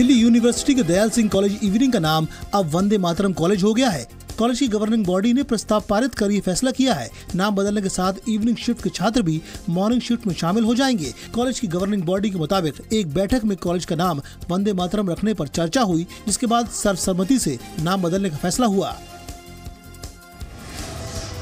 Delhi university के Dayal Singh college evening का नाम अब वंदे मातरम कॉलेज हो गया है। कॉलेज की गवर्निंग बॉडी ने प्रस्ताव पारित कर ये फैसला किया है। नाम बदलने के साथ इवनिंग शिफ्ट के छात्र भी मॉर्निंग शिफ्ट में शामिल हो जाएँगे। कॉलेज की गवर्निंग बॉडी के मुताबिक एक बैठक में कॉलेज का नाम वंदे मातरम रखने पर चर्चा हुई, जिसके बाद सर्वसम्मति से नाम बदलने का फैसला हुआ।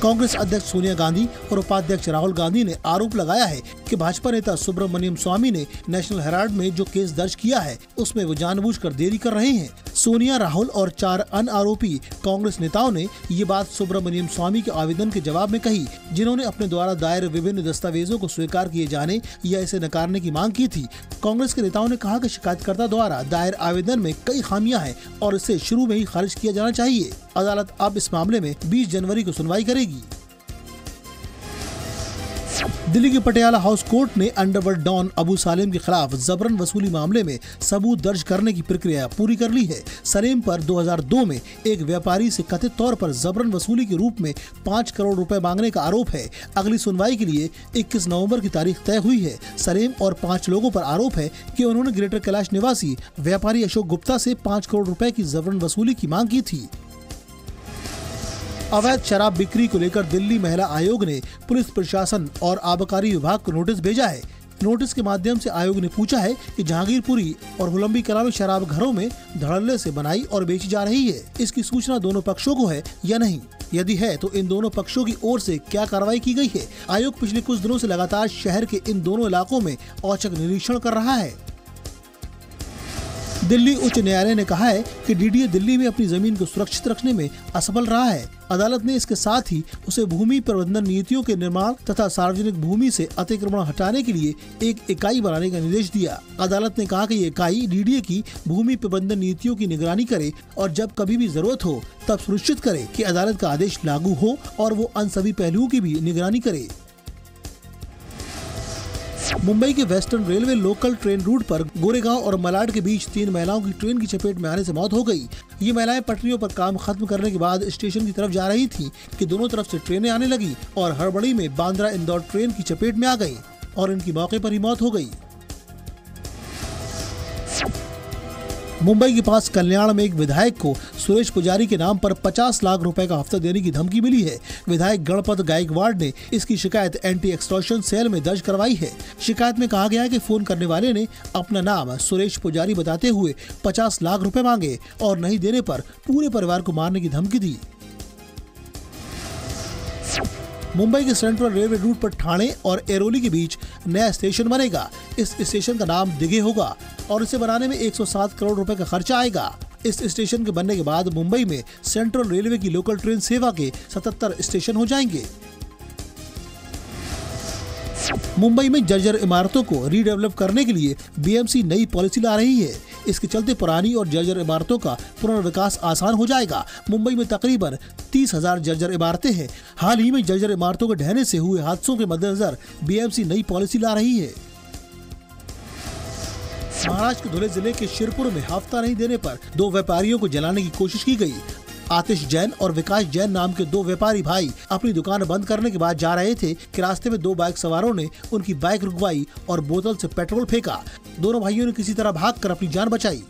कांग्रेस अध्यक्ष सोनिया गांधी और उपाध्यक्ष राहुल गांधी ने आरोप लगाया है कि भाजपा नेता सुब्रमण्यम स्वामी ने नेशनल हेराल्ड में जो केस दर्ज किया है, उसमें वो जानबूझकर देरी कर रहे हैं। सोनिया, राहुल और चार अन्य आरोपी कांग्रेस नेताओं ने ये बात सुब्रमण्यम स्वामी के आवेदन के जवाब में कही, जिन्होंने अपने द्वारा दायर विभिन्न दस्तावेजों को स्वीकार किए जाने या इसे नकारने की मांग की थी। कांग्रेस के नेताओं ने कहा कि शिकायतकर्ता द्वारा दायर आवेदन में कई खामियाँ हैं और इसे शुरू में ही खारिज किया जाना चाहिए। अदालत अब इस मामले में 20 जनवरी को सुनवाई करेगी। दिल्ली के पटियाला हाउस कोर्ट ने अंडरवर्ल्ड डॉन अबू सालेम के खिलाफ जबरन वसूली मामले में सबूत दर्ज करने की प्रक्रिया पूरी कर ली है। सलेम पर 2002 में एक व्यापारी से कथित तौर पर जबरन वसूली के रूप में पाँच करोड़ रुपए मांगने का आरोप है। अगली सुनवाई के लिए 21 नवंबर की तारीख तय हुई है। सलेम और पाँच लोगों पर आरोप है कि उन्होंने ग्रेटर कैलाश निवासी व्यापारी अशोक गुप्ता से पाँच करोड़ रुपए की जबरन वसूली की मांग की थी। अवैध शराब बिक्री को लेकर दिल्ली महिला आयोग ने पुलिस प्रशासन और आबकारी विभाग को नोटिस भेजा है। नोटिस के माध्यम से आयोग ने पूछा है कि जहांगीरपुरी और हुलम्बी कला में शराब घरों में धड़ल्ले से बनाई और बेची जा रही है। इसकी सूचना दोनों पक्षों को है या नहीं? यदि है तो इन दोनों पक्षों की ओर से क्या कार्रवाई की गई है? आयोग पिछले कुछ दिनों से लगातार शहर के इन दोनों इलाकों में औचक निरीक्षण कर रहा है। दिल्ली उच्च न्यायालय ने कहा है कि डीडीए दिल्ली में अपनी ज़मीन को सुरक्षित रखने में असफल रहा है। अदालत ने इसके साथ ही उसे भूमि प्रबंधन नीतियों के निर्माण तथा सार्वजनिक भूमि से अतिक्रमण हटाने के लिए एक इकाई बनाने का निर्देश दिया। अदालत ने कहा कि ये इकाई डीडीए की भूमि प्रबंधन नीतियों की निगरानी करे और जब कभी भी ज़रूरत हो तब सुनिश्चित करे की अदालत का आदेश लागू हो और वो अन्य सभी पहलुओं की भी निगरानी करे। मुंबई के western railway local train route पर गोरेगांव और मलाड के बीच तीन महिलाओं की ट्रेन की चपेट में आने से मौत हो गई। ये महिलाएँ पटरियों पर काम खत्म करने के बाद स्टेशन की तरफ़ जा रही थी कि दोनों तरफ़ से ट्रेनें आने लगी और हड़बड़ी में बांद्रा इंदौर ट्रेन की चपेट में आ गई और इनकी मौके पर ही मौत हो गई। मुंबई के पास कल्याण में एक विधायक को सुरेश पुजारी के नाम पर 50 लाख रुपए का हफ़्ता देने की धमकी मिली है। विधायक गणपत गायकवाड़ ने इसकी शिकायत एंटी एक्सटॉर्शन सेल में दर्ज करवाई है। शिकायत में कहा गया है कि फ़ोन करने वाले ने अपना नाम सुरेश पुजारी बताते हुए 50 लाख रुपए मांगे और नहीं देने पर पूरे परिवार को मारने की धमकी दी। मुंबई के सेंट्रल रेलवे रूट पर ठाणे और एरोली के बीच नया स्टेशन बनेगा। इस स्टेशन का नाम दिघे होगा और इसे बनाने में 107 करोड़ रुपए का खर्चा आएगा। इस स्टेशन के बनने के बाद मुंबई में सेंट्रल रेलवे की लोकल ट्रेन सेवा के 77 स्टेशन हो जाएँगे। मुंबई में जर्जर इमारतों को रीडेवलप करने के लिए बीएमसी नई पॉलिसी ला रही है। इसके चलते पुरानी और जर्जर इमारतों का पुनर्विकास आसान हो जाएगा। मुंबई में तकरीबन तीस हज़ार जर्जर इमारतें हैं। हाल ही में जर्जर इमारतों के ढहने से हुए हादसों के मद्देनजर बीएमसी नई पॉलिसी ला रही है। महाराष्ट्र के धुले ज़िले के शिरपुर में हफ़्ता नहीं देने पर दो व्यापारियों को जलाने की कोशिश की गई। आतिश जैन और विकास जैन नाम के दो व्यापारी भाई अपनी दुकान बंद करने के बाद जा रहे थे कि रास्ते में दो बाइक सवारों ने उनकी बाइक रुकवाई और बोतल से पेट्रोल फेंका। दोनों भाइयों ने किसी तरह भागकर अपनी जान बचाई।